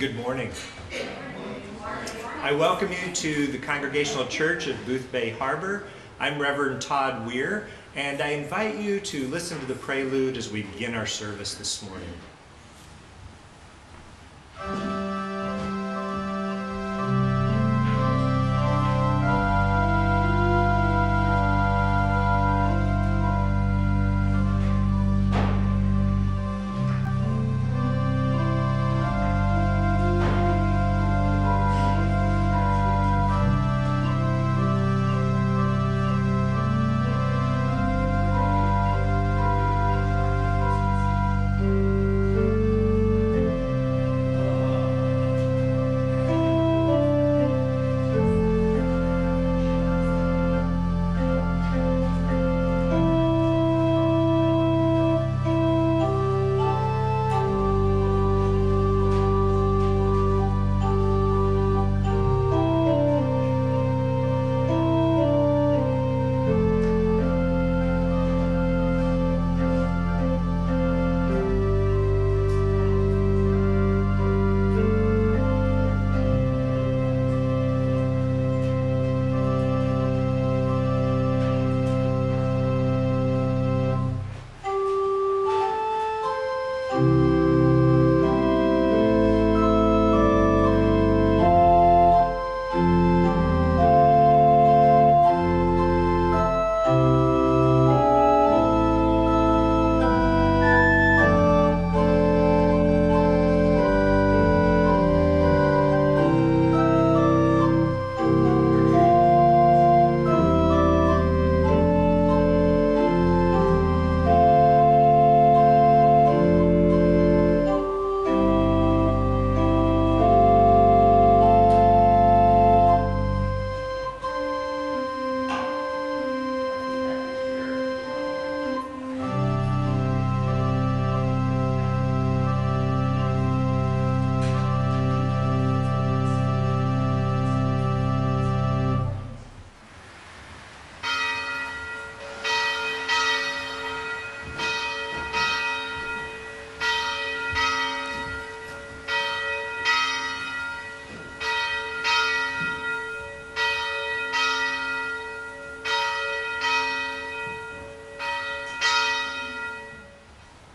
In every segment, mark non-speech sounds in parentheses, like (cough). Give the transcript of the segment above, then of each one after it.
Good morning. I welcome you to the Congregational Church of Boothbay Harbor. I'm Reverend Todd Weir, and I invite you to listen to the prelude as we begin our service this morning.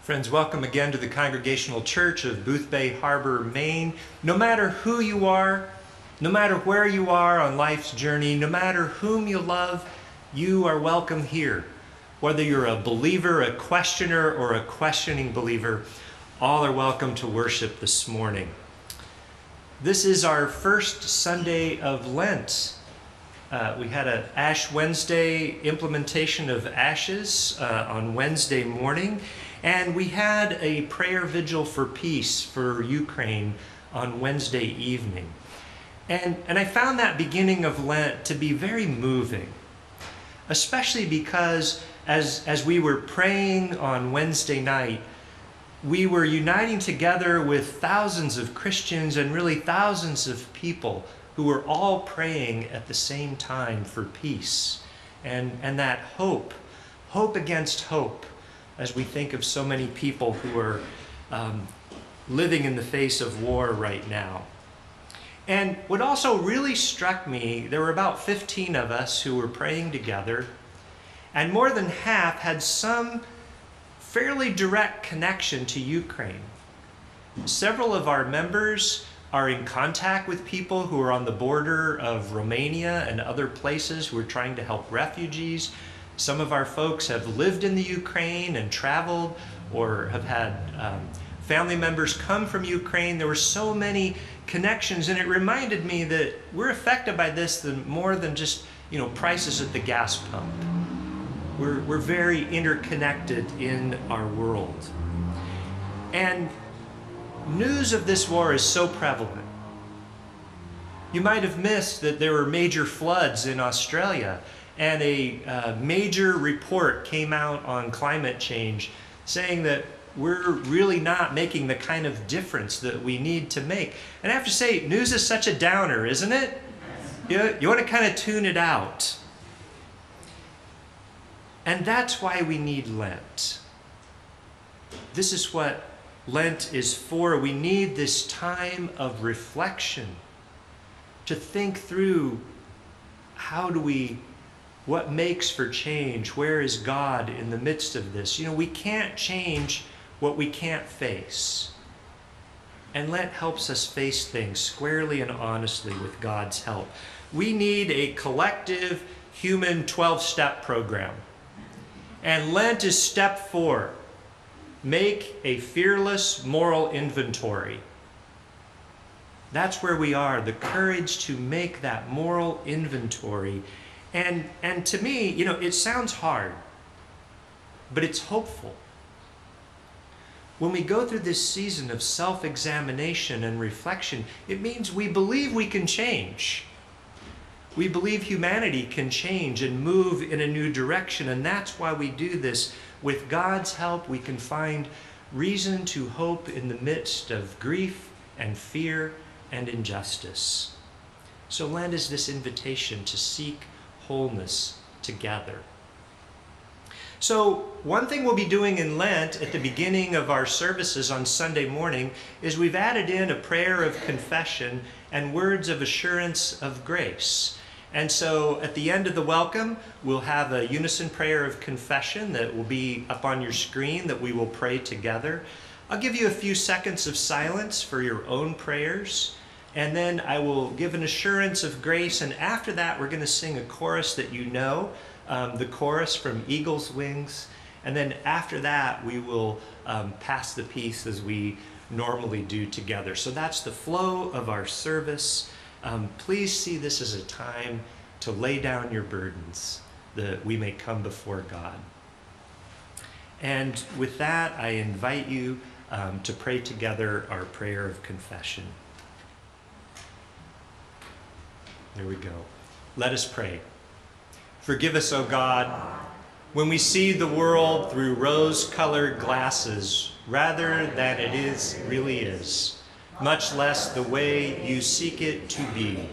Friends, welcome again to the Congregational Church of Boothbay Harbor, Maine. No matter who you are, no matter where you are on life's journey, no matter whom you love, you are welcome here. Whether you're a believer, a questioner, or a questioning believer, all are welcome to worship this morning. This is our first Sunday of Lent. Uh, we had an Ash Wednesday implementation of ashes uh, on Wednesday morning, and we had a prayer vigil for peace for Ukraine on Wednesday evening. And, and I found that beginning of Lent to be very moving, especially because as, as we were praying on Wednesday night, we were uniting together with thousands of Christians and really thousands of people who were all praying at the same time for peace and, and that hope, hope against hope, as we think of so many people who are um, living in the face of war right now. And what also really struck me, there were about 15 of us who were praying together, and more than half had some fairly direct connection to Ukraine. Several of our members are in contact with people who are on the border of Romania and other places who are trying to help refugees. Some of our folks have lived in the Ukraine and traveled or have had um, family members come from Ukraine. There were so many connections, and it reminded me that we're affected by this than, more than just you know prices at the gas pump. We're, we're very interconnected in our world. And news of this war is so prevalent. You might have missed that there were major floods in Australia and a uh, major report came out on climate change saying that we're really not making the kind of difference that we need to make. And I have to say, news is such a downer, isn't it? You, you want to kind of tune it out. And that's why we need Lent. This is what Lent is for. We need this time of reflection to think through how do we, what makes for change? Where is God in the midst of this? You know, we can't change what we can't face. And Lent helps us face things squarely and honestly with God's help. We need a collective human 12 step program. And Lent is step four make a fearless moral inventory. That's where we are the courage to make that moral inventory. And, and to me, you know, it sounds hard, but it's hopeful. When we go through this season of self examination and reflection, it means we believe we can change. We believe humanity can change and move in a new direction, and that's why we do this. With God's help, we can find reason to hope in the midst of grief and fear and injustice. So, Lent is this invitation to seek wholeness together. So, one thing we'll be doing in Lent at the beginning of our services on Sunday morning is we've added in a prayer of confession and words of assurance of grace. And so at the end of the welcome, we'll have a unison prayer of confession that will be up on your screen that we will pray together. I'll give you a few seconds of silence for your own prayers. And then I will give an assurance of grace. And after that, we're going to sing a chorus that you know um, the chorus from Eagle's Wings. And then after that, we will um, pass the peace as we normally do together. So that's the flow of our service. Um, please see this as a time to lay down your burdens that we may come before God. And with that, I invite you um, to pray together our prayer of confession. There we go. Let us pray. Forgive us, O God, when we see the world through rose colored glasses rather than it is really is, much less the way you seek it to be.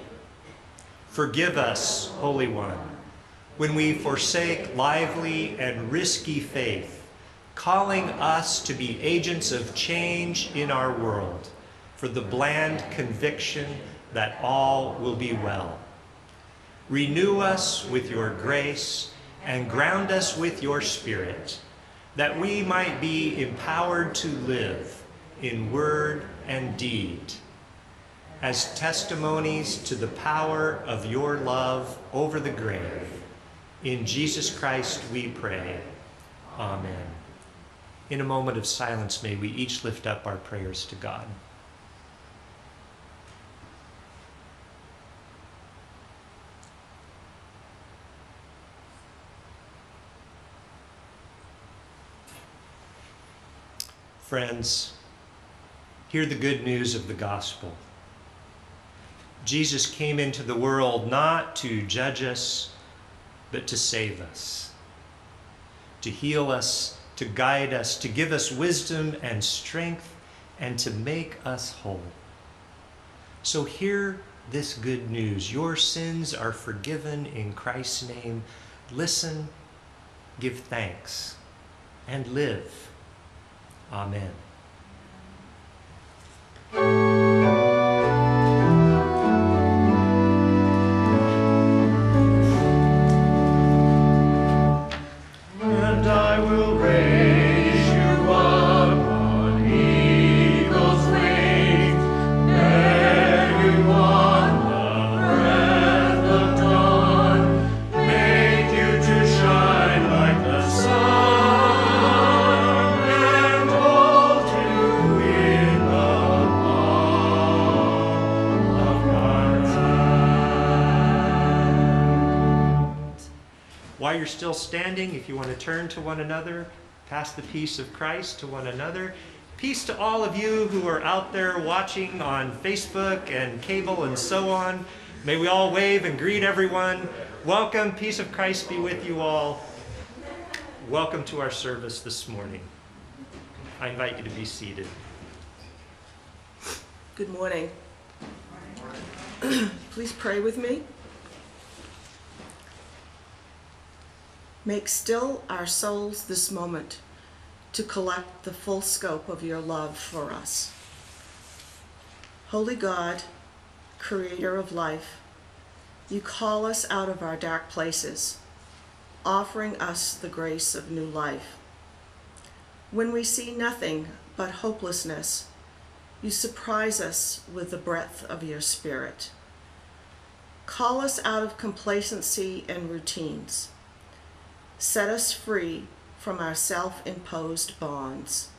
Forgive us, Holy One, when we forsake lively and risky faith, calling us to be agents of change in our world for the bland conviction that all will be well. Renew us with your grace and ground us with your spirit, that we might be empowered to live in word and deed as testimonies to the power of your love over the grave. In Jesus Christ we pray. Amen. In a moment of silence, may we each lift up our prayers to God. Friends, hear the good news of the gospel. Jesus came into the world not to judge us, but to save us, to heal us, to guide us, to give us wisdom and strength, and to make us whole. So hear this good news. Your sins are forgiven in Christ's name. Listen, give thanks, and live. Amen. To one another, pass the peace of Christ to one another. Peace to all of you who are out there watching on Facebook and cable and so on. May we all wave and greet everyone. Welcome. Peace of Christ be with you all. Welcome to our service this morning. I invite you to be seated. Good morning. (clears throat) Please pray with me. Make still our souls this moment to collect the full scope of your love for us. Holy God, creator of life, you call us out of our dark places, offering us the grace of new life. When we see nothing but hopelessness, you surprise us with the breadth of your spirit. Call us out of complacency and routines. Set us free from our self imposed bonds.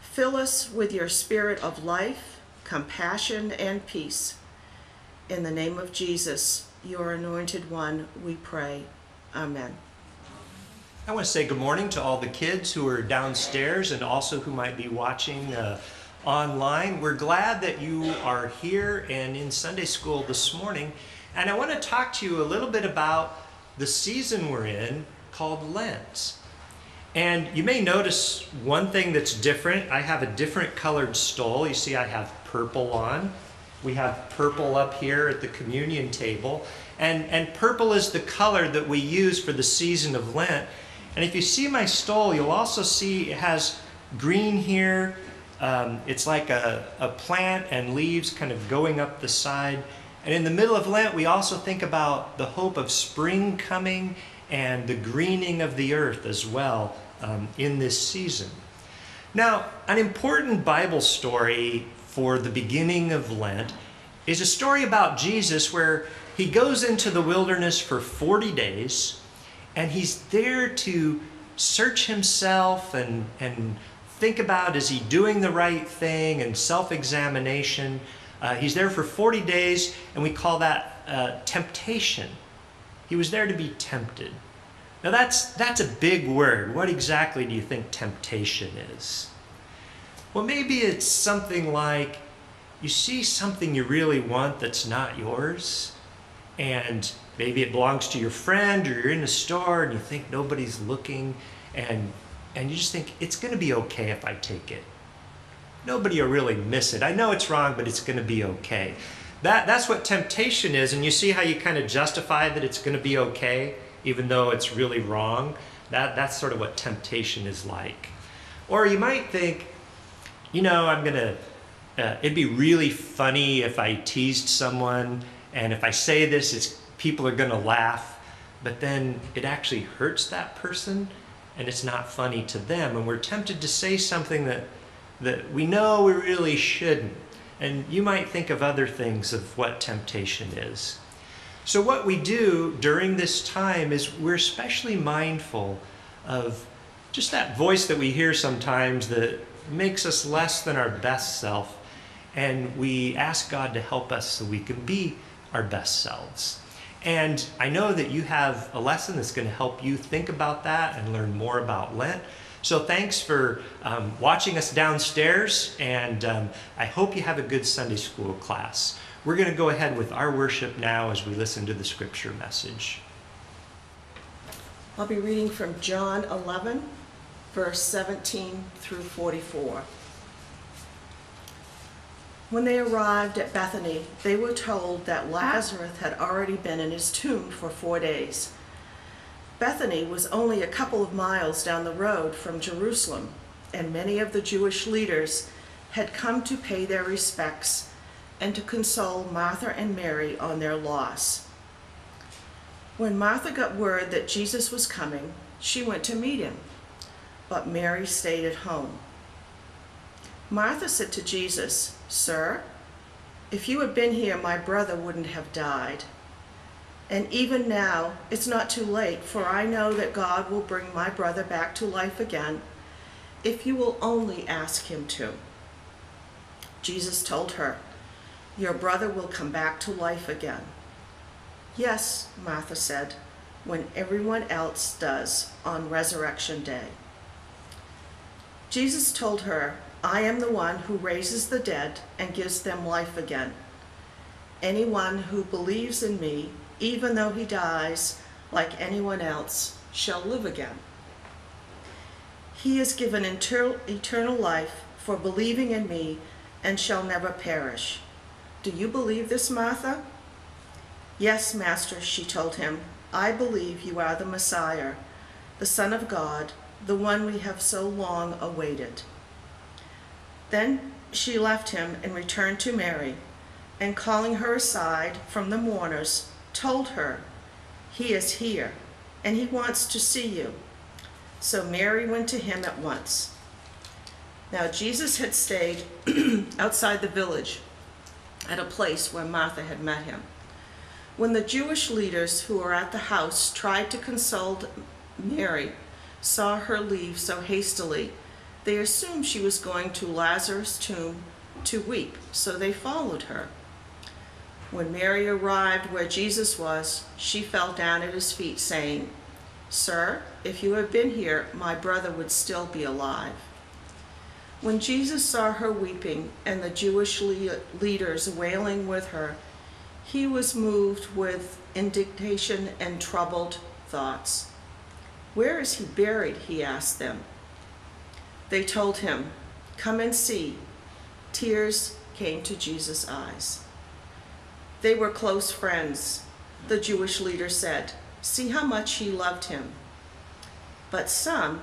Fill us with your spirit of life, compassion, and peace. In the name of Jesus, your anointed one, we pray. Amen. I want to say good morning to all the kids who are downstairs and also who might be watching uh, online. We're glad that you are here and in Sunday school this morning. And I want to talk to you a little bit about the season we're in called Lent. And you may notice one thing that's different. I have a different colored stole. You see, I have purple on. We have purple up here at the communion table. And, and purple is the color that we use for the season of Lent. And if you see my stole, you'll also see it has green here um, it's like a, a plant and leaves kind of going up the side. And in the middle of Lent, we also think about the hope of spring coming and the greening of the earth as well um, in this season. Now, an important Bible story for the beginning of Lent is a story about Jesus where he goes into the wilderness for 40 days and he's there to search himself and, and think about is he doing the right thing and self examination. Uh, he's there for 40 days, and we call that uh, temptation. He was there to be tempted. Now, that's, that's a big word. What exactly do you think temptation is? Well, maybe it's something like you see something you really want that's not yours, and maybe it belongs to your friend, or you're in a store and you think nobody's looking, and and you just think it's going to be okay if I take it. Nobody will really miss it. I know it's wrong, but it's going to be okay. That, that's what temptation is, and you see how you kind of justify that it's going to be okay, even though it's really wrong? That, that's sort of what temptation is like. Or you might think, you know, I'm going to, uh, it'd be really funny if I teased someone, and if I say this, it's, people are going to laugh, but then it actually hurts that person and it's not funny to them and we're tempted to say something that that we know we really shouldn't. And you might think of other things of what temptation is. So what we do during this time is we're especially mindful of just that voice that we hear sometimes that makes us less than our best self. And we ask God to help us so we can be our best selves. And I know that you have a lesson that's going to help you think about that and learn more about Lent. So thanks for um, watching us downstairs, and um, I hope you have a good Sunday school class. We're going to go ahead with our worship now as we listen to the scripture message. I'll be reading from John 11, verse 17 through 44. When they arrived at Bethany, they were told that Lazarus had already been in his tomb for four days. Bethany was only a couple of miles down the road from Jerusalem, and many of the Jewish leaders had come to pay their respects and to console Martha and Mary on their loss. When Martha got word that Jesus was coming, she went to meet him, but Mary stayed at home. Martha said to Jesus, Sir, if you had been here, my brother wouldn't have died. And even now, it's not too late, for I know that God will bring my brother back to life again if you will only ask him to. Jesus told her, Your brother will come back to life again. Yes, Martha said, when everyone else does on resurrection day. Jesus told her I am the one who raises the dead and gives them life again. Anyone who believes in me, even though he dies like anyone else, shall live again. He is given eternal life for believing in me and shall never perish. Do you believe this, Martha? Yes, Master, she told him. I believe you are the Messiah, the Son of God, the one we have so long awaited. Then she left him and returned to Mary, and calling her aside from the mourners, told her, He is here, and he wants to see you. So Mary went to him at once. Now Jesus had stayed (clears throat) outside the village at a place where Martha had met him. When the Jewish leaders who were at the house tried to console Mary, saw her leave so hastily, they assumed she was going to Lazarus' tomb to weep, so they followed her. When Mary arrived where Jesus was, she fell down at his feet, saying, Sir, if you had been here, my brother would still be alive. When Jesus saw her weeping and the Jewish le- leaders wailing with her, he was moved with indignation and troubled thoughts. Where is he buried? he asked them. They told him, Come and see. Tears came to Jesus' eyes. They were close friends, the Jewish leader said. See how much he loved him. But some,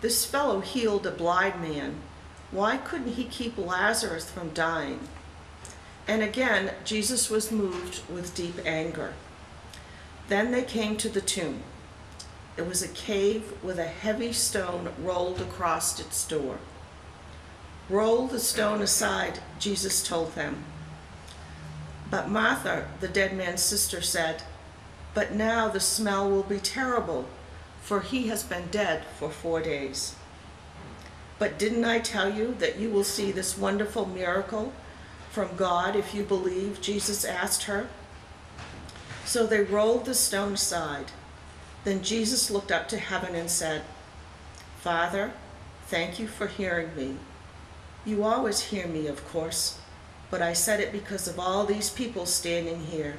this fellow healed a blind man. Why couldn't he keep Lazarus from dying? And again, Jesus was moved with deep anger. Then they came to the tomb. It was a cave with a heavy stone rolled across its door. Roll the stone aside, Jesus told them. But Martha, the dead man's sister, said, But now the smell will be terrible, for he has been dead for four days. But didn't I tell you that you will see this wonderful miracle from God if you believe? Jesus asked her. So they rolled the stone aside. Then Jesus looked up to heaven and said, Father, thank you for hearing me. You always hear me, of course, but I said it because of all these people standing here,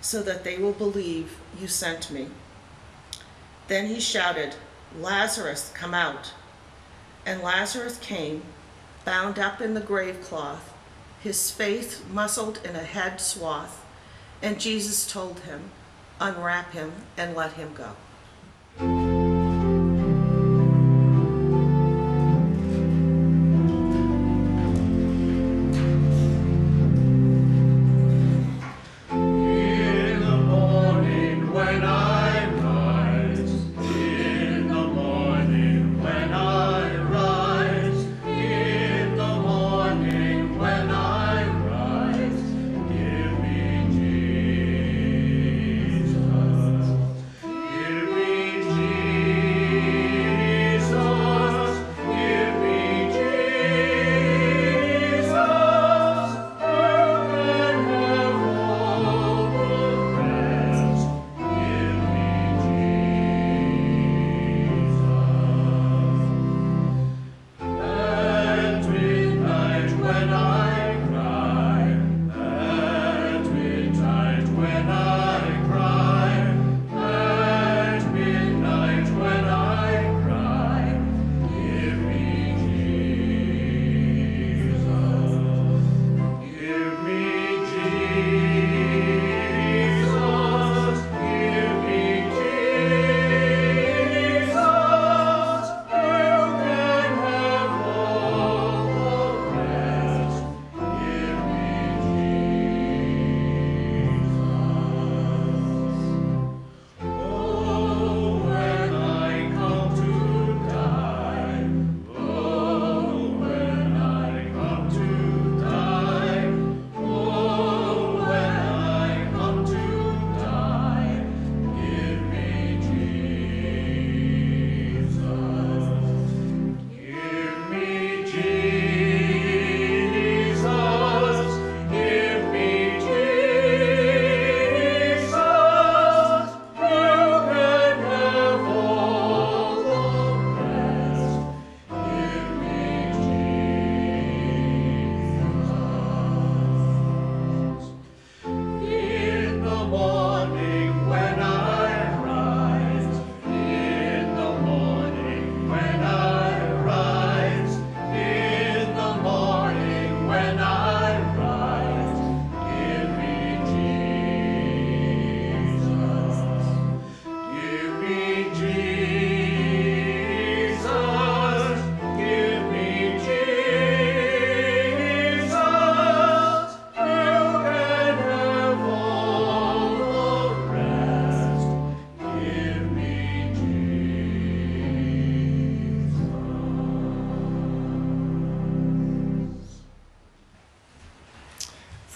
so that they will believe you sent me. Then he shouted, Lazarus, come out. And Lazarus came, bound up in the grave cloth, his face muscled in a head swath, and Jesus told him, Unwrap him and let him go.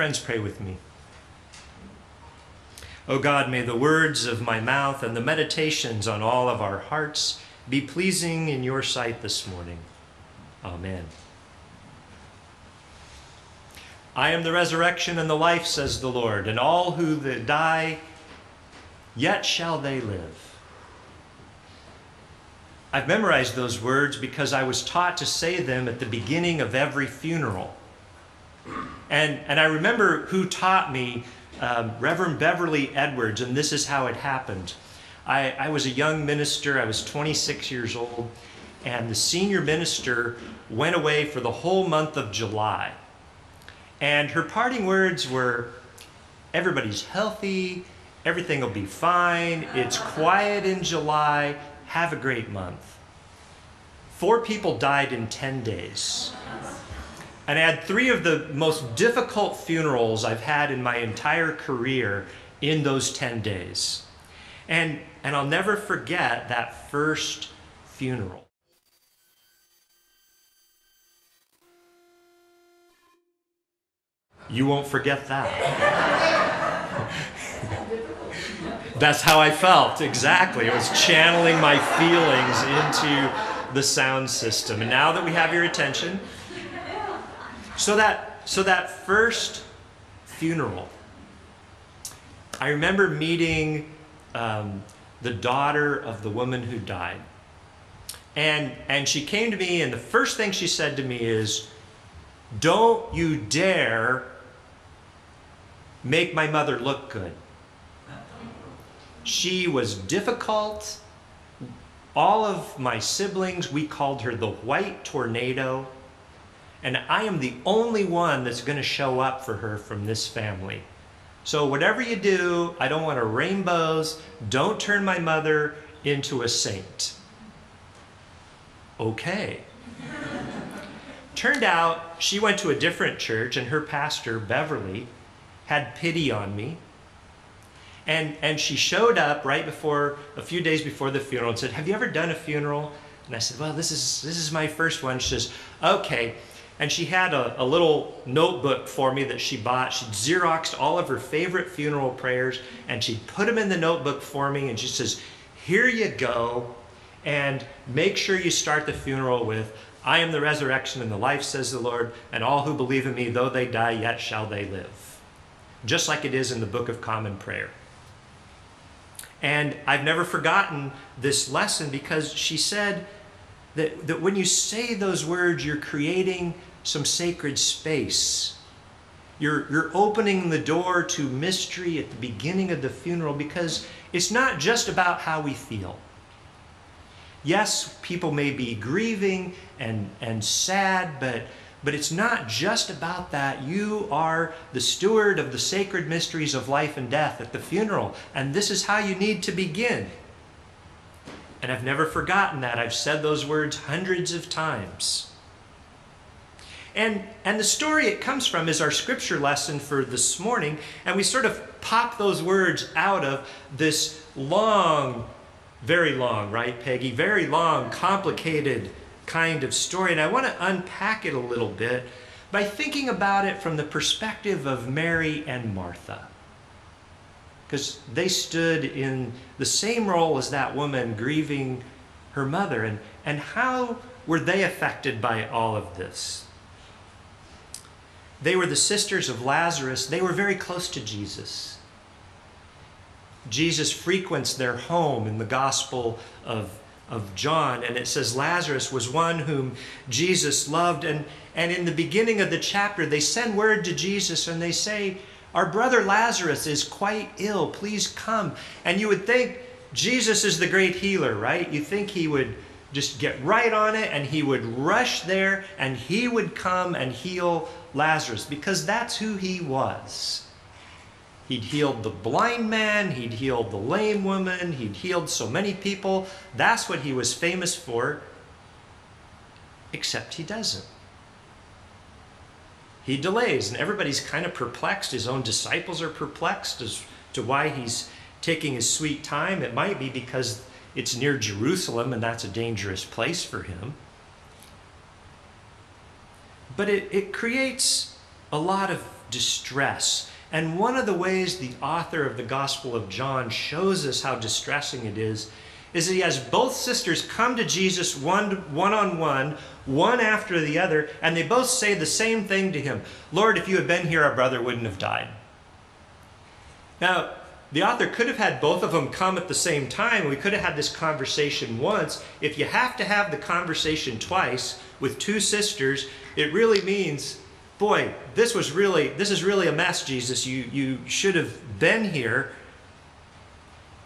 Friends, pray with me. O God, may the words of my mouth and the meditations on all of our hearts be pleasing in your sight this morning. Amen. I am the resurrection and the life, says the Lord, and all who die, yet shall they live. I've memorized those words because I was taught to say them at the beginning of every funeral. And, and I remember who taught me, um, Reverend Beverly Edwards, and this is how it happened. I, I was a young minister, I was 26 years old, and the senior minister went away for the whole month of July. And her parting words were everybody's healthy, everything will be fine, it's quiet in July, have a great month. Four people died in 10 days. And I had three of the most difficult funerals I've had in my entire career in those 10 days. And, and I'll never forget that first funeral. You won't forget that. (laughs) That's how I felt, exactly. It was channeling my feelings into the sound system. And now that we have your attention, so that so that first funeral, I remember meeting um, the daughter of the woman who died, and and she came to me, and the first thing she said to me is, "Don't you dare make my mother look good." She was difficult. All of my siblings, we called her the white tornado. And I am the only one that's going to show up for her from this family. So, whatever you do, I don't want to rainbows. Don't turn my mother into a saint. Okay. (laughs) Turned out she went to a different church, and her pastor, Beverly, had pity on me. And, and she showed up right before, a few days before the funeral, and said, Have you ever done a funeral? And I said, Well, this is, this is my first one. She says, Okay. And she had a, a little notebook for me that she bought. She'd Xeroxed all of her favorite funeral prayers and she'd put them in the notebook for me. And she says, Here you go. And make sure you start the funeral with, I am the resurrection and the life, says the Lord, and all who believe in me, though they die, yet shall they live. Just like it is in the Book of Common Prayer. And I've never forgotten this lesson because she said that, that when you say those words, you're creating some sacred space. You're, you're opening the door to mystery at the beginning of the funeral because it's not just about how we feel. Yes, people may be grieving and, and sad, but, but it's not just about that. You are the steward of the sacred mysteries of life and death at the funeral, and this is how you need to begin. And I've never forgotten that. I've said those words hundreds of times. And, and the story it comes from is our scripture lesson for this morning. And we sort of pop those words out of this long, very long, right, Peggy? Very long, complicated kind of story. And I want to unpack it a little bit by thinking about it from the perspective of Mary and Martha. Because they stood in the same role as that woman grieving her mother. And, and how were they affected by all of this? They were the sisters of Lazarus. They were very close to Jesus. Jesus frequents their home in the Gospel of, of John, and it says Lazarus was one whom Jesus loved. And, and in the beginning of the chapter, they send word to Jesus and they say, Our brother Lazarus is quite ill. Please come. And you would think Jesus is the great healer, right? You think he would just get right on it and he would rush there and he would come and heal Lazarus because that's who he was. He'd healed the blind man, he'd healed the lame woman, he'd healed so many people. That's what he was famous for, except he doesn't. He delays, and everybody's kind of perplexed. His own disciples are perplexed as to why he's taking his sweet time. It might be because it's near Jerusalem and that's a dangerous place for him. But it, it creates a lot of distress. And one of the ways the author of the Gospel of John shows us how distressing it is is that he has both sisters come to Jesus one, one on one, one after the other, and they both say the same thing to him Lord, if you had been here, our brother wouldn't have died. Now, the author could have had both of them come at the same time. We could have had this conversation once. If you have to have the conversation twice with two sisters, it really means, boy, this was really this is really a mess, Jesus. You you should have been here.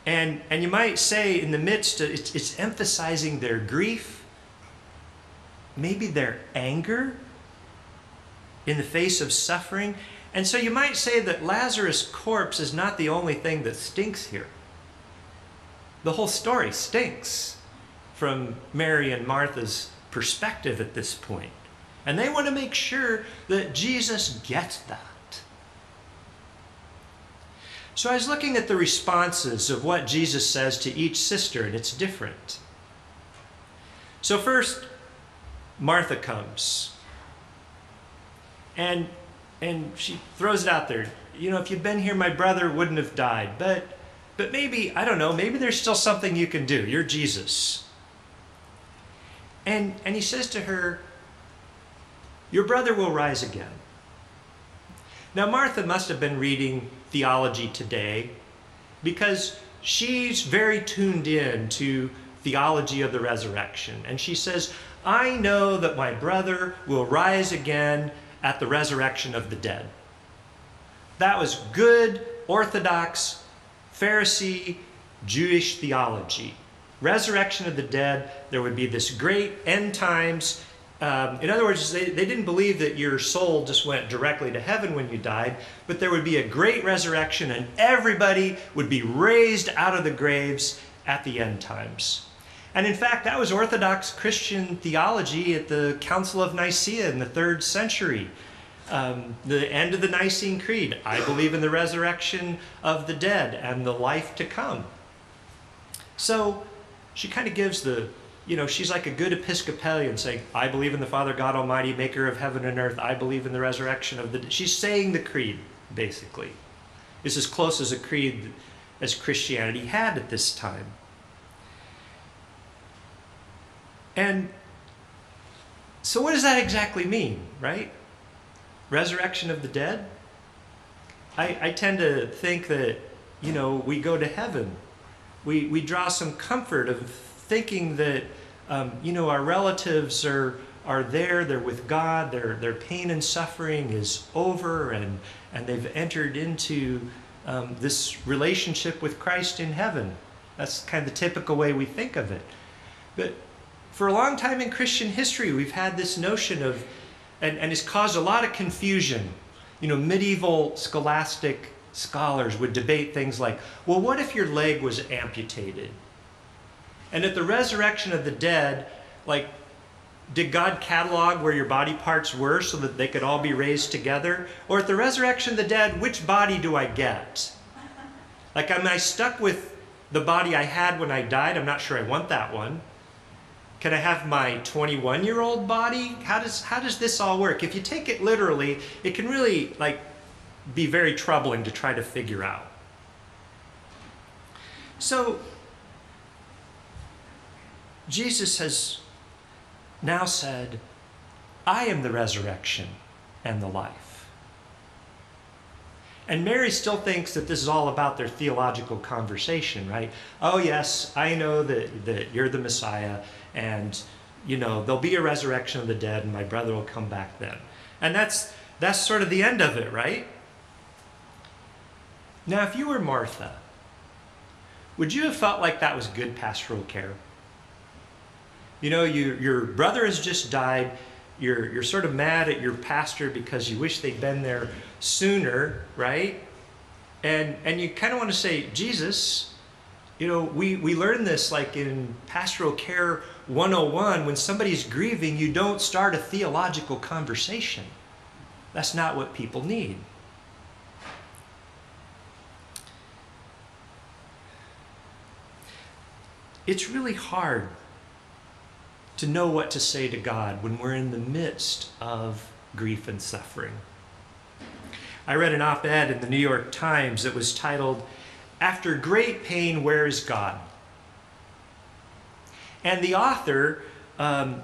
And and you might say in the midst of it's, it's emphasizing their grief, maybe their anger in the face of suffering. And so you might say that Lazarus' corpse is not the only thing that stinks here. The whole story stinks from Mary and Martha's perspective at this point. And they want to make sure that Jesus gets that. So I was looking at the responses of what Jesus says to each sister, and it's different. So, first, Martha comes. And and she throws it out there. You know, if you'd been here, my brother wouldn't have died. But, but maybe I don't know. Maybe there's still something you can do. You're Jesus. And and he says to her, "Your brother will rise again." Now Martha must have been reading theology today, because she's very tuned in to theology of the resurrection, and she says, "I know that my brother will rise again." At the resurrection of the dead. That was good, Orthodox, Pharisee, Jewish theology. Resurrection of the dead, there would be this great end times. Um, in other words, they, they didn't believe that your soul just went directly to heaven when you died, but there would be a great resurrection and everybody would be raised out of the graves at the end times. And in fact, that was Orthodox Christian theology at the Council of Nicaea in the third century. Um, the end of the Nicene Creed. I believe in the resurrection of the dead and the life to come. So she kind of gives the, you know, she's like a good Episcopalian saying, I believe in the Father God Almighty, maker of heaven and earth. I believe in the resurrection of the. She's saying the creed, basically. It's as close as a creed as Christianity had at this time. And so, what does that exactly mean, right? Resurrection of the dead? I, I tend to think that, you know, we go to heaven. We, we draw some comfort of thinking that, um, you know, our relatives are, are there, they're with God, their, their pain and suffering is over, and, and they've entered into um, this relationship with Christ in heaven. That's kind of the typical way we think of it. But for a long time in Christian history, we've had this notion of, and, and it's caused a lot of confusion. You know, medieval scholastic scholars would debate things like, well, what if your leg was amputated? And at the resurrection of the dead, like, did God catalog where your body parts were so that they could all be raised together? Or at the resurrection of the dead, which body do I get? Like, am I stuck with the body I had when I died? I'm not sure I want that one. Can I have my 21 year old body? How does, how does this all work? If you take it literally, it can really like be very troubling to try to figure out. So, Jesus has now said, I am the resurrection and the life. And Mary still thinks that this is all about their theological conversation, right? Oh, yes, I know that, that you're the Messiah, and you know there'll be a resurrection of the dead and my brother will come back then. And that's that's sort of the end of it right? Now if you were martha would you have felt like that was good pastoral care? You know you, your brother has just died. You're, you're sort of mad at your pastor because you wish they'd been there sooner right? And and you kind of want to say jesus you know we, we learn this like in pastoral care 101 when somebody's grieving, you don't start a theological conversation. That's not what people need. It's really hard to know what to say to God when we're in the midst of grief and suffering. I read an op ed in the New York Times that was titled, After Great Pain, Where is God? And the author um,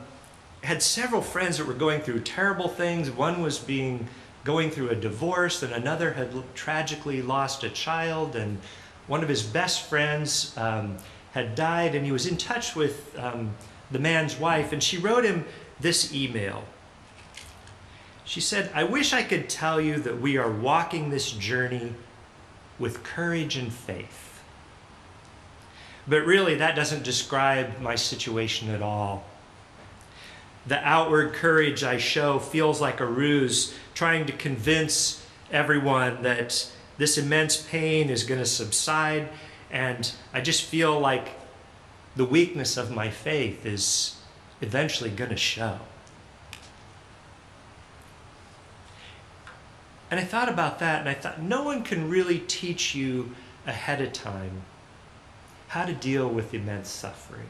had several friends that were going through terrible things. One was being going through a divorce, and another had tragically lost a child, and one of his best friends um, had died, and he was in touch with um, the man's wife, and she wrote him this email. She said, I wish I could tell you that we are walking this journey with courage and faith. But really, that doesn't describe my situation at all. The outward courage I show feels like a ruse, trying to convince everyone that this immense pain is going to subside, and I just feel like the weakness of my faith is eventually going to show. And I thought about that, and I thought, no one can really teach you ahead of time how to deal with immense suffering.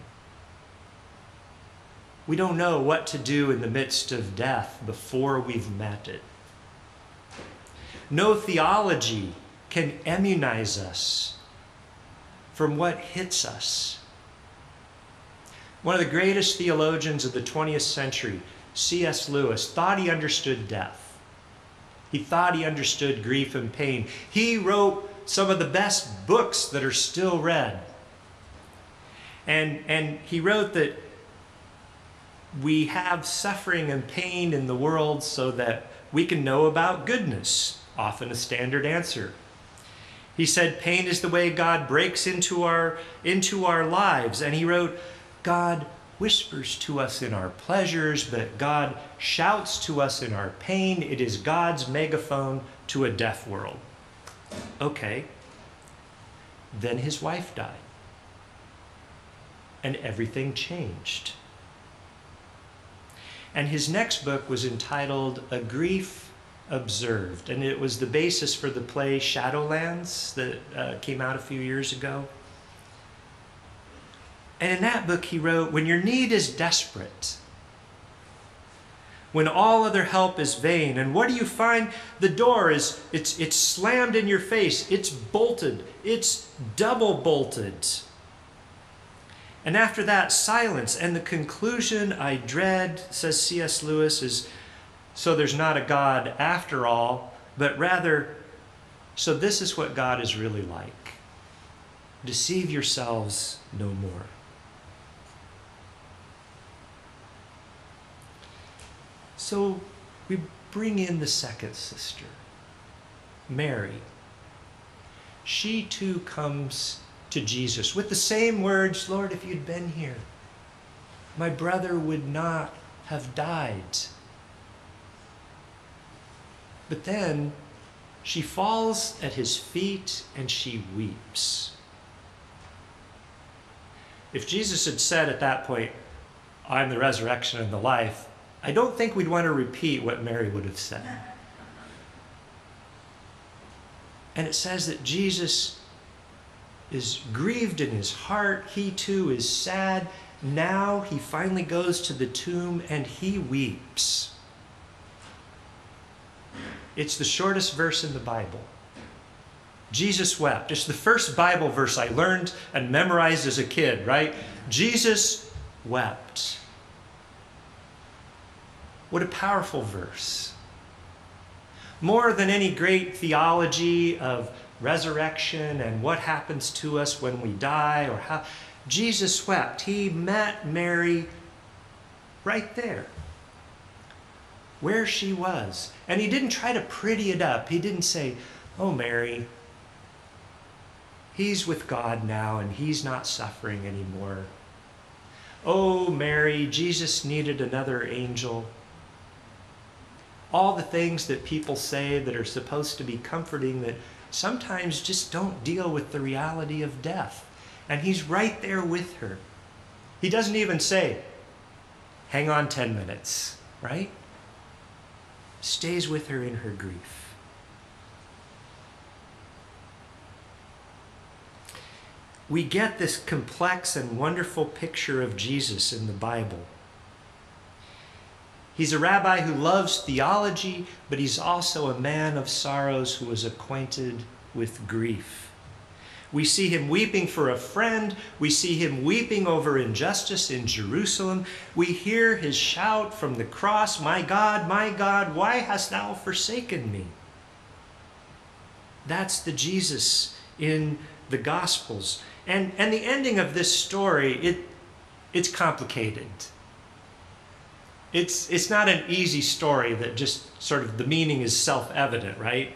We don't know what to do in the midst of death before we've met it. No theology can immunize us from what hits us. One of the greatest theologians of the 20th century, C.S. Lewis, thought he understood death. He thought he understood grief and pain. He wrote some of the best books that are still read. And, and he wrote that we have suffering and pain in the world so that we can know about goodness, often a standard answer. He said pain is the way God breaks into our into our lives and he wrote God whispers to us in our pleasures but God shouts to us in our pain it is God's megaphone to a deaf world. Okay. Then his wife died. And everything changed. And his next book was entitled A Grief Observed, and it was the basis for the play Shadowlands that uh, came out a few years ago. And in that book, he wrote When your need is desperate, when all other help is vain, and what do you find? The door is it's, it's slammed in your face, it's bolted, it's double bolted. And after that, silence. And the conclusion I dread, says C.S. Lewis, is so there's not a God after all, but rather, so this is what God is really like. Deceive yourselves no more. So we bring in the second sister, Mary. She too comes to Jesus with the same words Lord, if you'd been here, my brother would not have died. But then she falls at his feet and she weeps. If Jesus had said at that point, I'm the resurrection and the life, I don't think we'd want to repeat what Mary would have said. And it says that Jesus is grieved in his heart. He too is sad. Now he finally goes to the tomb and he weeps. It's the shortest verse in the Bible. Jesus wept. It's the first Bible verse I learned and memorized as a kid, right? Jesus wept. What a powerful verse. More than any great theology of resurrection and what happens to us when we die or how Jesus wept. He met Mary right there where she was. And he didn't try to pretty it up. He didn't say, Oh, Mary, he's with God now and he's not suffering anymore. Oh, Mary, Jesus needed another angel. All the things that people say that are supposed to be comforting that sometimes just don't deal with the reality of death. And he's right there with her. He doesn't even say, hang on 10 minutes, right? Stays with her in her grief. We get this complex and wonderful picture of Jesus in the Bible. He's a rabbi who loves theology, but he's also a man of sorrows who is acquainted with grief. We see him weeping for a friend. We see him weeping over injustice in Jerusalem. We hear his shout from the cross My God, my God, why hast thou forsaken me? That's the Jesus in the Gospels. And, and the ending of this story, it, it's complicated. It's, it's not an easy story that just sort of the meaning is self evident, right?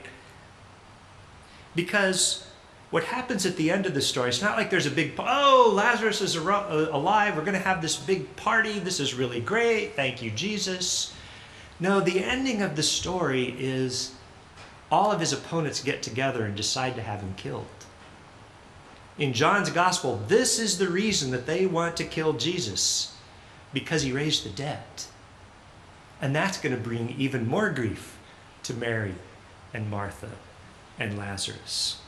Because what happens at the end of the story, it's not like there's a big, oh, Lazarus is uh, alive, we're going to have this big party, this is really great, thank you, Jesus. No, the ending of the story is all of his opponents get together and decide to have him killed. In John's gospel, this is the reason that they want to kill Jesus because he raised the dead. And that's going to bring even more grief to Mary and Martha and Lazarus.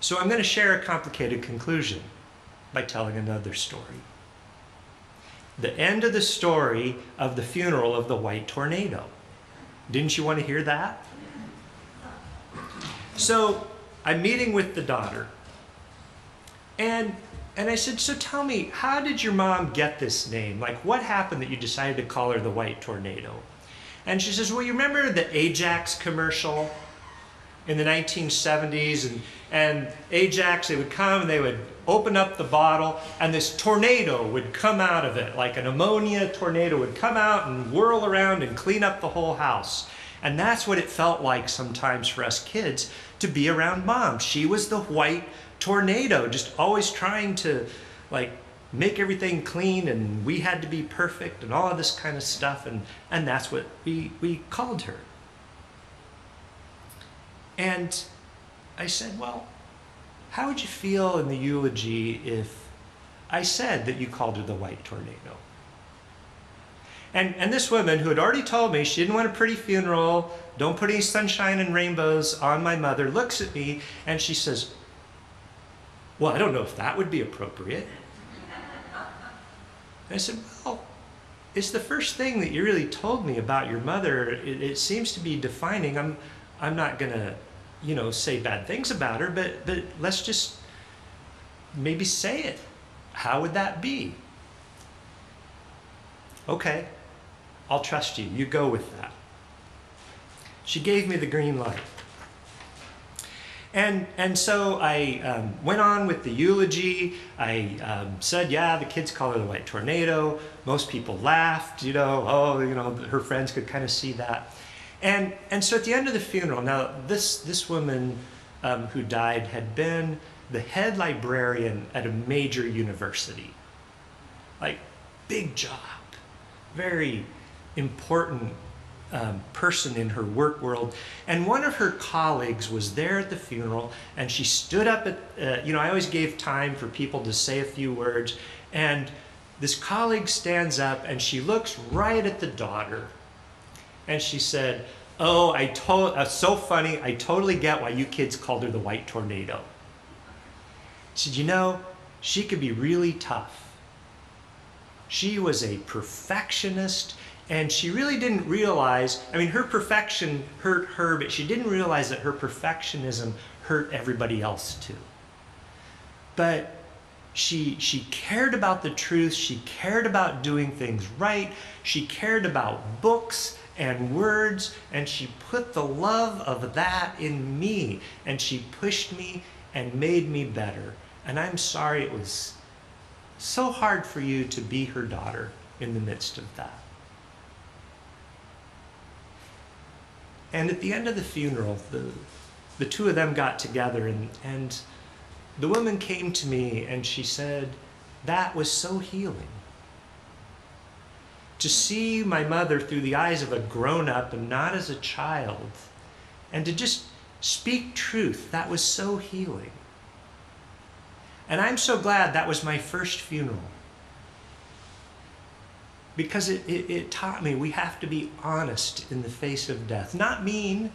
So I'm going to share a complicated conclusion by telling another story. The end of the story of the funeral of the white tornado. Didn't you want to hear that? So I'm meeting with the daughter. And and I said, "So tell me, how did your mom get this name? Like what happened that you decided to call her the white tornado?" And she says, "Well, you remember the Ajax commercial in the 1970s and and Ajax they would come and they would open up the bottle and this tornado would come out of it like an ammonia tornado would come out and whirl around and clean up the whole house and that's what it felt like sometimes for us kids to be around mom she was the white tornado just always trying to like make everything clean and we had to be perfect and all of this kind of stuff and and that's what we we called her and I said, Well, how would you feel in the eulogy if I said that you called her the white tornado? And, and this woman who had already told me she didn't want a pretty funeral, don't put any sunshine and rainbows on my mother, looks at me and she says, Well, I don't know if that would be appropriate. And I said, Well, it's the first thing that you really told me about your mother. It, it seems to be defining. I'm, I'm not going to, you know, say bad things about her, but, but let's just maybe say it. How would that be? Okay, I'll trust you. You go with that. She gave me the green light. And, and so I um, went on with the eulogy. I um, said, yeah, the kids call her the white tornado. Most people laughed, you know, oh, you know, her friends could kind of see that. And, and so at the end of the funeral, now this, this woman um, who died had been the head librarian at a major university. Like, big job, very important um, person in her work world. And one of her colleagues was there at the funeral, and she stood up at, uh, you know, I always gave time for people to say a few words. And this colleague stands up and she looks right at the daughter and she said, "Oh, I told. Uh, so funny. I totally get why you kids called her the White Tornado." She said, "You know, she could be really tough. She was a perfectionist." And she really didn't realize, I mean, her perfection hurt her, but she didn't realize that her perfectionism hurt everybody else too. But she she cared about the truth. She cared about doing things right. She cared about books and words and she put the love of that in me and she pushed me and made me better. And i'm sorry it was so hard for you to be her daughter in the midst of that and at the end of the funeral the the two of them got together and and the woman came to me and she said, That was so healing. To see my mother through the eyes of a grown up and not as a child, and to just speak truth, that was so healing. And I'm so glad that was my first funeral. Because it, it, it taught me we have to be honest in the face of death. Not mean,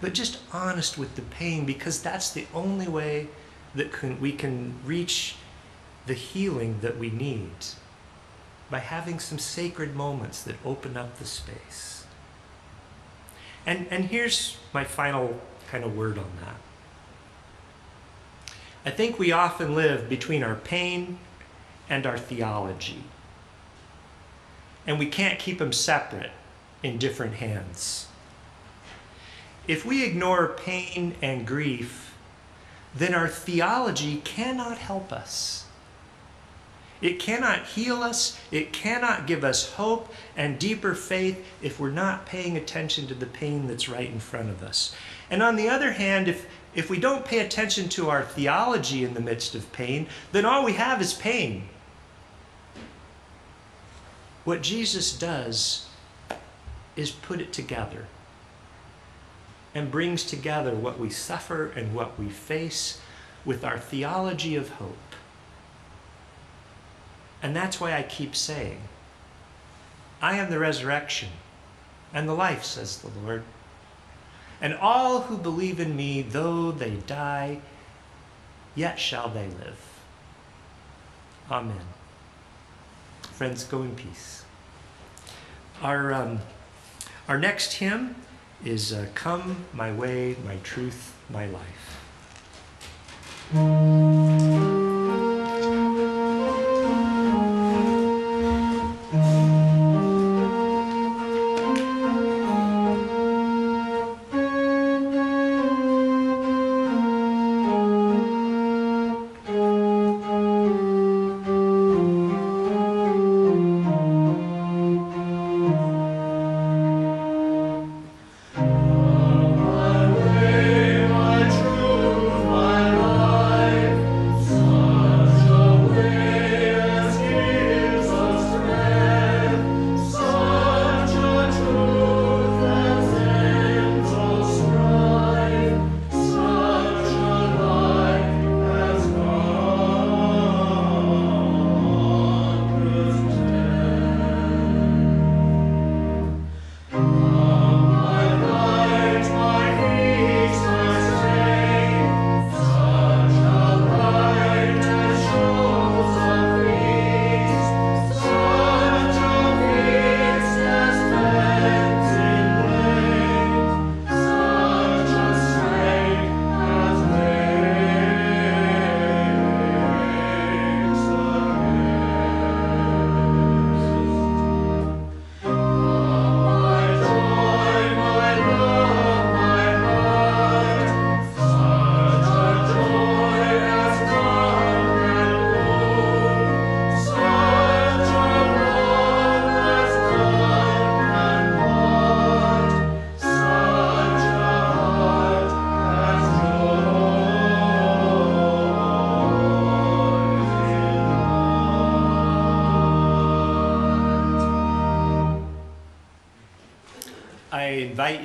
but just honest with the pain because that's the only way that can, we can reach the healing that we need. by having some sacred moments that open up the space. And, and here's my final kind of word on that. I think we often live between our pain and our theology. And we can't keep them separate in different hands. If we ignore pain and grief, then our theology cannot help us. It cannot heal us, it cannot give us hope and deeper faith if we're not paying attention to the pain that's right in front of us. And on the other hand, if, if we don't pay attention to our theology in the midst of pain, then all we have is pain. What Jesus does is put it together and brings together what we suffer and what we face with our theology of hope. And that's why I keep saying, I am the resurrection and the life, says the Lord. And all who believe in me, though they die, yet shall they live. Amen. Friends, go in peace. Our, um, our next hymn is uh, Come My Way, My Truth, My Life.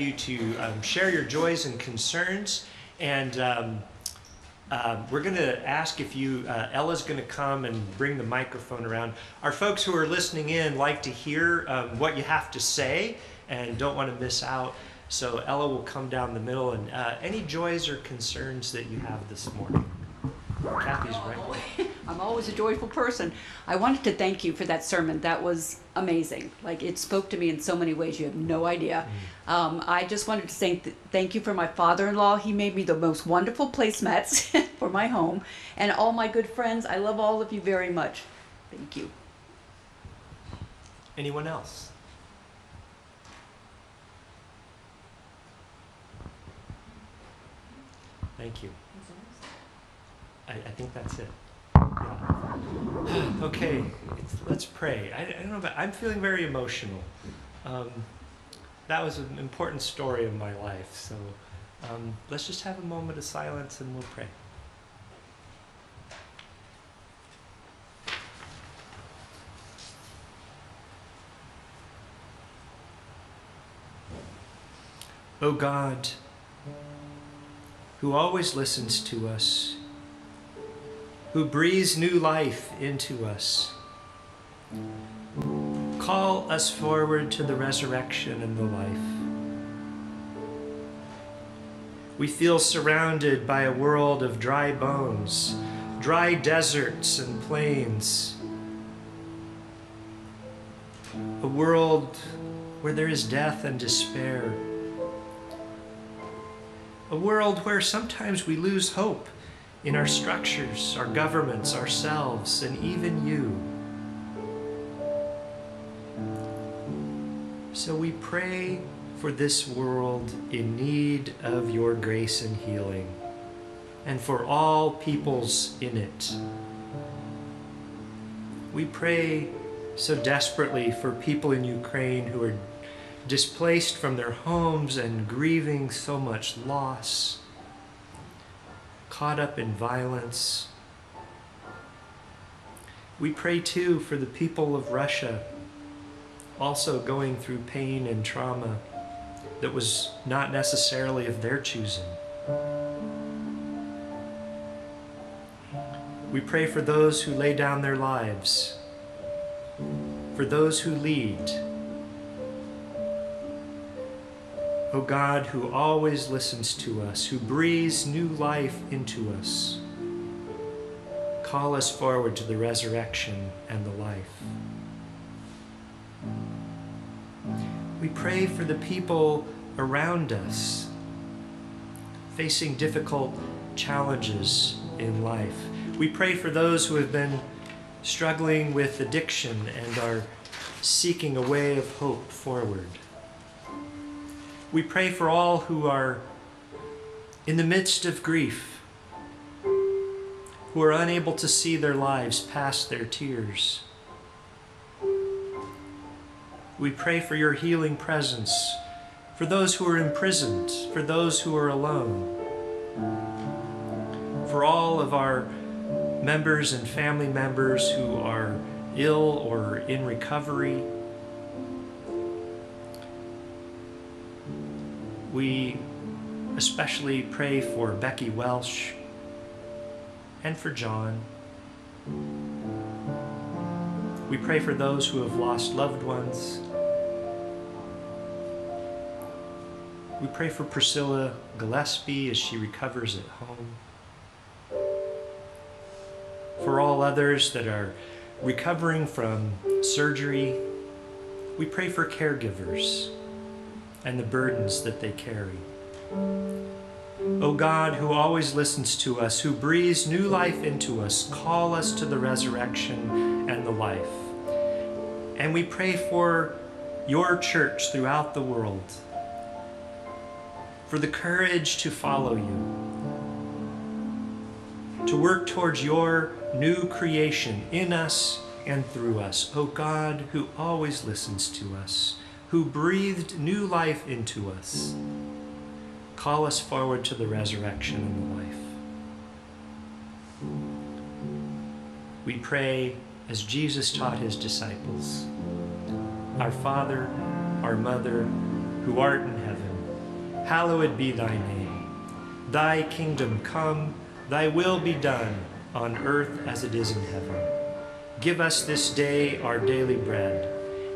You to um, share your joys and concerns. And um, uh, we're going to ask if you, uh, Ella's going to come and bring the microphone around. Our folks who are listening in like to hear um, what you have to say and don't want to miss out. So Ella will come down the middle and uh, any joys or concerns that you have this morning. Kathy's right. I'm always a joyful person. I wanted to thank you for that sermon. That was amazing. Like it spoke to me in so many ways. You have no idea. Um, I just wanted to say th- thank you for my father-in-law. He made me the most wonderful placemats (laughs) for my home, and all my good friends. I love all of you very much. Thank you. Anyone else? Thank you. I, I think that's it. (sighs) Okay, let's pray. I, I don't know, about, I'm feeling very emotional. Um, that was an important story of my life, so um, let's just have a moment of silence and we'll pray. O God, who always listens to us, who breathes new life into us, call us forward to the resurrection and the life. We feel surrounded by a world of dry bones, dry deserts and plains. a world where there is death and despair, a world where sometimes we lose hope in our structures, our governments, ourselves, and even you. So we pray for this world in need of your grace and healing, and for all peoples in it. We pray so desperately for people in Ukraine who are displaced from their homes and grieving so much loss, caught up in violence. We pray too for the people of Russia, also going through pain and trauma that was not necessarily of their choosing. We pray for those who lay down their lives, for those who lead. O God, who always listens to us, who breathes new life into us, call us forward to the resurrection and the life. We pray for the people around us facing difficult challenges in life. We pray for those who have been struggling with addiction and are seeking a way of hope forward. We pray for all who are in the midst of grief, who are unable to see their lives past their tears. We pray for your healing presence, for those who are imprisoned, for those who are alone, for all of our members and family members who are ill or in recovery. We especially pray for Becky Welsh and for John. We pray for those who have lost loved ones. We pray for Priscilla Gillespie as she recovers at home. For all others that are recovering from surgery, we pray for caregivers and the burdens that they carry. O God, who always listens to us, who breathes new life into us, call us to the resurrection and the life. And we pray for your church throughout the world, for the courage to follow you, to work towards your new creation in us and through us. O God, who always listens to us, who breathed new life into us, call us forward to the resurrection and the life. We pray as Jesus taught his disciples Our Father, our Mother, who art in heaven, hallowed be thy name. Thy kingdom come, thy will be done on earth as it is in heaven. Give us this day our daily bread,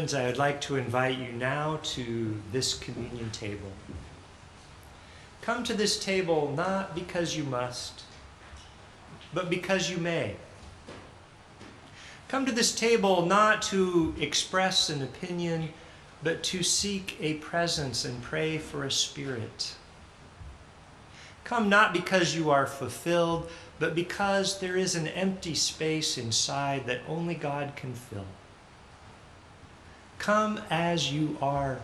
Friends, I would like to invite you now to this communion table. Come to this table not because you must, but because you may. Come to this table not to express an opinion, but to seek a presence and pray for a spirit. Come not because you are fulfilled, but because there is an empty space inside that only God can fill. Come as you are,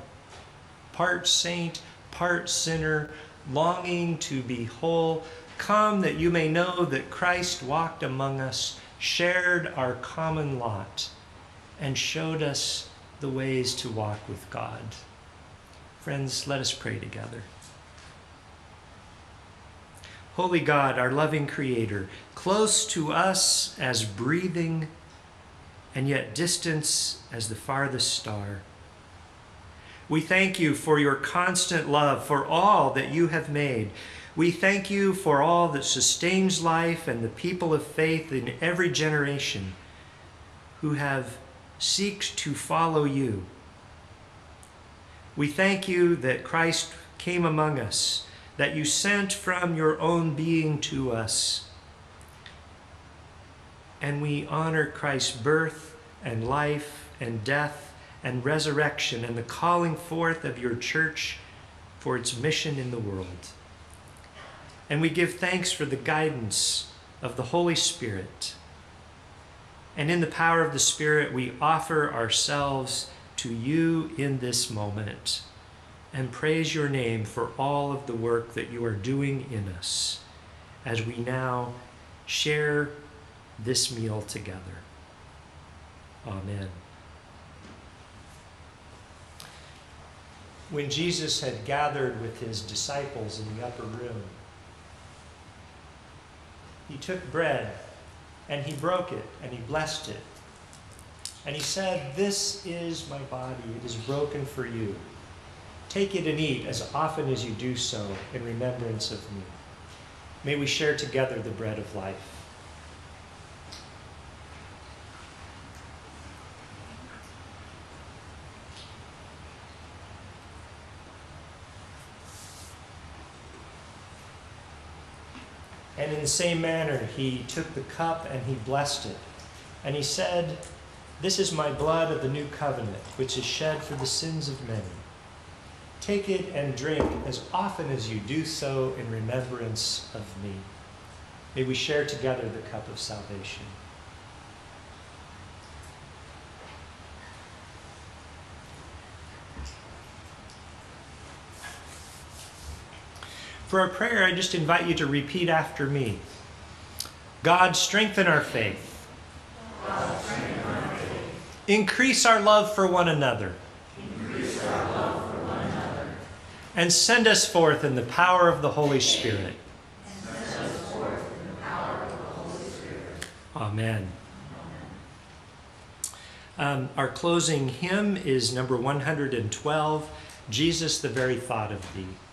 part saint, part sinner, longing to be whole. Come that you may know that Christ walked among us, shared our common lot, and showed us the ways to walk with God. Friends, let us pray together. Holy God, our loving Creator, close to us as breathing and yet distance as the farthest star. We thank you for your constant love for all that you have made. We thank you for all that sustains life and the people of faith in every generation who have seeked to follow you. We thank you that Christ came among us, that you sent from your own being to us and we honor Christ's birth and life and death and resurrection and the calling forth of your church for its mission in the world. And we give thanks for the guidance of the Holy Spirit. And in the power of the Spirit, we offer ourselves to you in this moment and praise your name for all of the work that you are doing in us as we now share this meal together. Amen. When Jesus had gathered with his disciples in the upper room, he took bread and he broke it and he blessed it. And he said, This is my body, it is broken for you. Take it and eat as often as you do so in remembrance of me. May we share together the bread of life. And in the same manner, he took the cup and he blessed it. And he said, This is my blood of the new covenant, which is shed for the sins of many. Take it and drink as often as you do so in remembrance of me. May we share together the cup of salvation. For our prayer, I just invite you to repeat after me God, strengthen our faith. Increase our love for one another. And send us forth in the power of the Holy Spirit. Amen. Um, our closing hymn is number 112 Jesus, the very thought of thee. Jesus, the very thought of thee.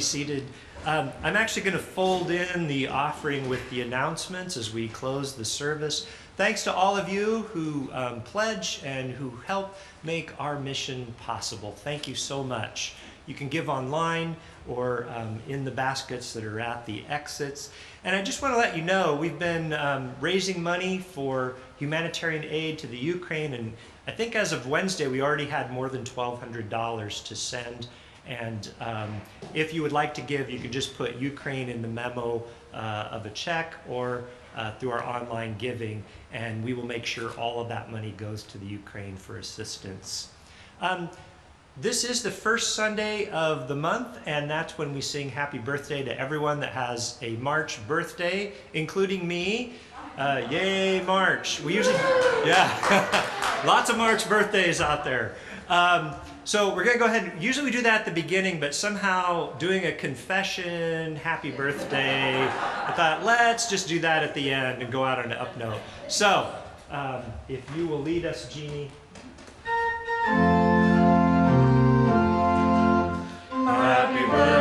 Seated. Um, I'm actually going to fold in the offering with the announcements as we close the service. Thanks to all of you who um, pledge and who help make our mission possible. Thank you so much. You can give online or um, in the baskets that are at the exits. And I just want to let you know we've been um, raising money for humanitarian aid to the Ukraine, and I think as of Wednesday we already had more than $1,200 to send. And um, if you would like to give, you can just put Ukraine in the memo uh, of a check or uh, through our online giving, and we will make sure all of that money goes to the Ukraine for assistance. Um, this is the first Sunday of the month, and that's when we sing happy birthday to everyone that has a March birthday, including me. Uh, yay, March. We usually, yeah, (laughs) lots of March birthdays out there. Um, so we're going to go ahead. Usually we do that at the beginning, but somehow doing a confession, happy birthday, I thought let's just do that at the end and go out on an up note. So um, if you will lead us, Jeannie. Happy birthday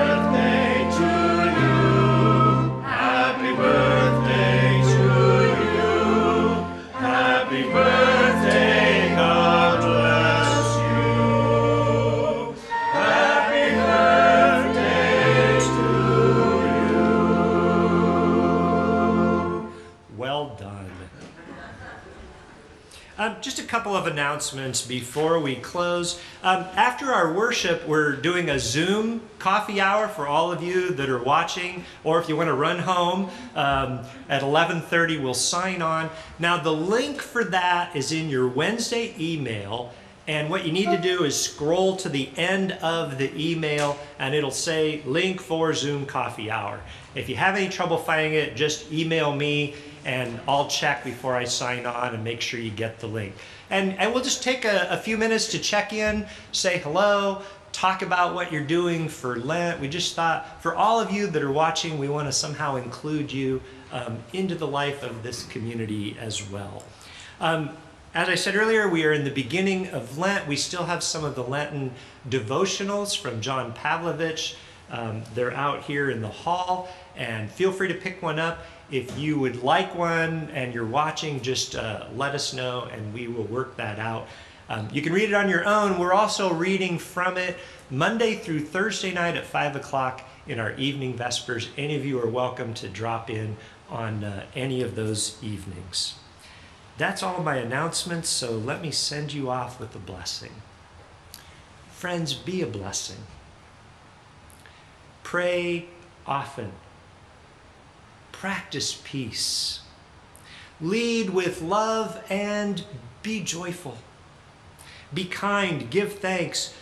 couple of announcements before we close. Um, after our worship, we're doing a Zoom coffee hour for all of you that are watching, or if you want to run home um, at 11:30, we'll sign on. Now, the link for that is in your Wednesday email. And what you need to do is scroll to the end of the email and it'll say link for Zoom coffee hour. If you have any trouble finding it, just email me and I'll check before I sign on and make sure you get the link. And, and we'll just take a, a few minutes to check in, say hello, talk about what you're doing for Lent. We just thought for all of you that are watching, we want to somehow include you um, into the life of this community as well. Um, as I said earlier, we are in the beginning of Lent. We still have some of the Lenten devotionals from John Pavlovitz. Um, they're out here in the hall, and feel free to pick one up. If you would like one and you're watching, just uh, let us know and we will work that out. Um, you can read it on your own. We're also reading from it Monday through Thursday night at 5 o'clock in our evening vespers. Any of you are welcome to drop in on uh, any of those evenings. That's all my announcements, so let me send you off with a blessing. Friends, be a blessing. Pray often. Practice peace. Lead with love and be joyful. Be kind, give thanks,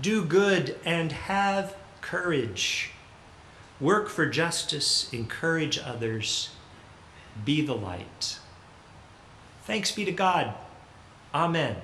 do good, and have courage. Work for justice, encourage others, be the light. Thanks be to God. Amen.